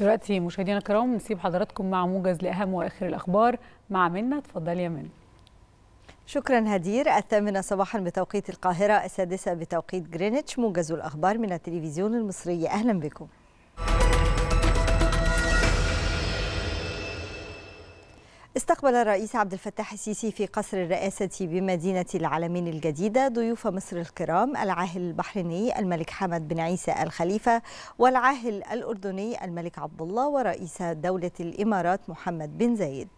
دلوقتي مشاهدينا الكرام نسيب حضراتكم مع موجز لأهم وآخر الأخبار. مع منى اتفضلي يا منى. شكرا هدير. الثامنة صباحا بتوقيت القاهرة السادسة بتوقيت جرينتش موجز الأخبار من التلفزيون المصري. أهلا بكم. استقبل الرئيس عبد الفتاح السيسي في قصر الرئاسة بمدينة العالمين الجديدة ضيوف مصر الكرام العاهل البحريني الملك حمد بن عيسى الخليفة والعاهل الأردني الملك عبد الله ورئيس دولة الإمارات محمد بن زايد.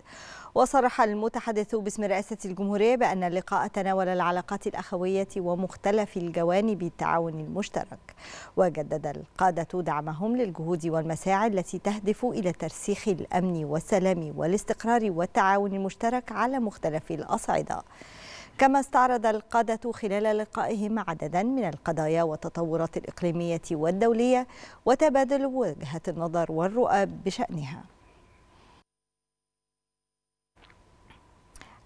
وصرح المتحدث باسم رئاسة الجمهورية بأن اللقاء تناول العلاقات الأخوية ومختلف الجوانب التعاون المشترك وجدد القادة دعمهم للجهود والمساعي التي تهدف إلى ترسيخ الأمن والسلام والاستقرار والتعاون المشترك على مختلف الأصعدة. كما استعرض القادة خلال لقائهم عددا من القضايا والتطورات الإقليمية والدولية وتبادل وجهات النظر والرؤى بشأنها.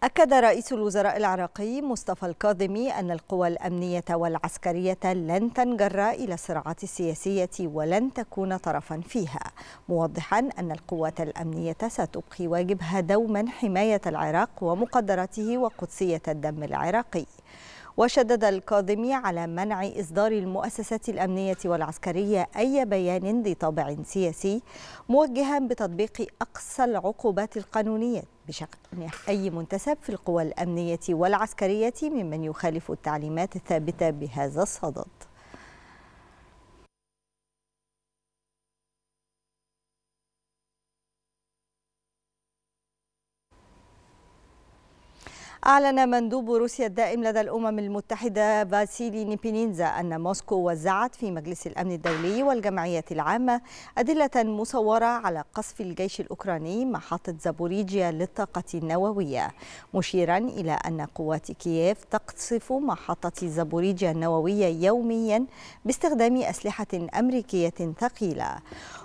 أكد رئيس الوزراء العراقي مصطفى الكاظمي أن القوى الأمنية والعسكرية لن تنجر إلى الصراعات السياسية ولن تكون طرفا فيها موضحا أن القوات الأمنية ستبقي واجبها دوما حماية العراق ومقدراته وقدسية الدم العراقي. وشدد الكاظمي على منع إصدار المؤسسات الأمنية والعسكرية أي بيان ذي طابع سياسي موجها بتطبيق أقصى العقوبات القانونية. بشأن أي منتسب في القوى الأمنية والعسكرية ممن يخالف التعليمات الثابتة بهذا الصدد. أعلن مندوب روسيا الدائم لدى الأمم المتحدة فاسيلي نيبينينزا أن موسكو وزعت في مجلس الأمن الدولي والجمعية العامة أدلة مصورة على قصف الجيش الأوكراني محطة زابوريجيا للطاقة النووية مشيرا إلى أن قوات كييف تقصف محطة زابوريجيا النووية يوميا باستخدام أسلحة أمريكية ثقيلة.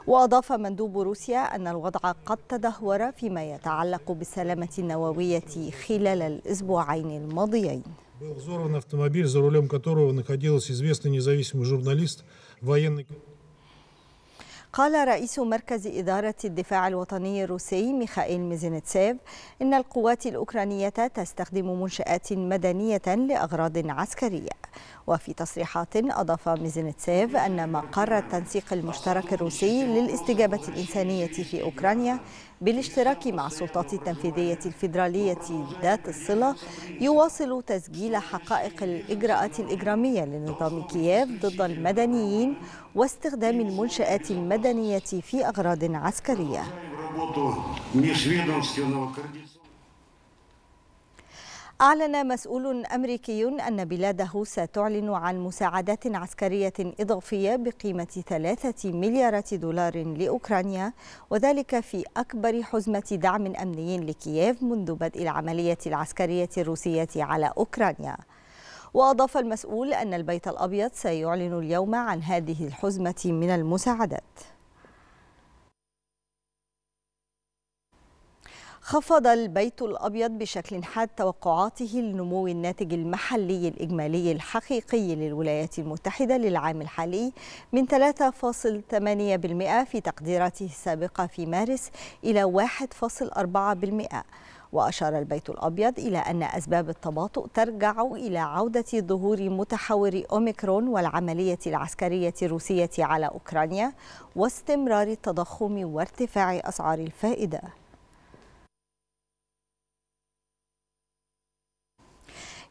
وأضاف مندوب روسيا أن الوضع قد تدهور فيما يتعلق بالسلامة النووية خلال الأسبوعين الماضيين Был взорван автомобиль, за рулем которого находился известный независимый журналист, военный... قال رئيس مركز إدارة الدفاع الوطني الروسي ميخائيل ميزينتسيف إن القوات الأوكرانية تستخدم منشآت مدنية لأغراض عسكرية. وفي تصريحات أضاف ميزينتسيف أن مقر التنسيق المشترك الروسي للاستجابة الإنسانية في أوكرانيا بالاشتراك مع السلطات التنفيذية الفيدرالية ذات الصلة يواصل تسجيل حقائق الإجراءات الإجرامية لنظام كييف ضد المدنيين واستخدام المنشآت المدنية في أغراض عسكرية. أعلن مسؤول أمريكي أن بلاده ستعلن عن مساعدات عسكرية إضافية بقيمة ثلاثة مليارات دولار لأوكرانيا وذلك في أكبر حزمة دعم أمني لكييف منذ بدء العملية العسكرية الروسية على أوكرانيا. وأضاف المسؤول أن البيت الأبيض سيعلن اليوم عن هذه الحزمة من المساعدات. خفض البيت الأبيض بشكل حاد توقعاته لنمو الناتج المحلي الإجمالي الحقيقي للولايات المتحدة للعام الحالي من 3.8% في تقديراته السابقة في مارس إلى 1.4% وأشار البيت الأبيض إلى أن أسباب التباطؤ ترجع إلى عودة ظهور متحور أوميكرون والعملية العسكرية الروسية على أوكرانيا واستمرار التضخم وارتفاع أسعار الفائدة.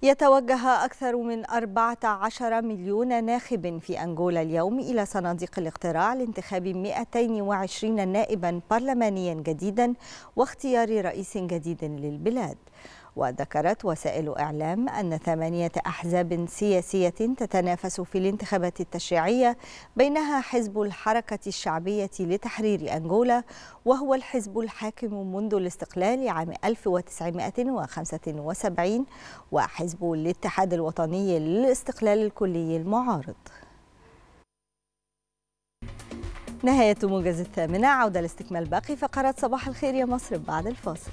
يتوجه أكثر من 14 مليون ناخب في أنغولا اليوم إلى صناديق الاقتراع لانتخاب 220 نائبا برلمانيا جديدا واختيار رئيس جديد للبلاد. وذكرت وسائل إعلام أن ثمانية أحزاب سياسية تتنافس في الانتخابات التشريعية بينها حزب الحركة الشعبية لتحرير أنغولا وهو الحزب الحاكم منذ الاستقلال عام 1975 وحزب الاتحاد الوطني للاستقلال الكلي المعارض. نهاية موجز الثامنة عودة لاستكمال باقي فقرات صباح الخير يا مصر بعد الفاصل.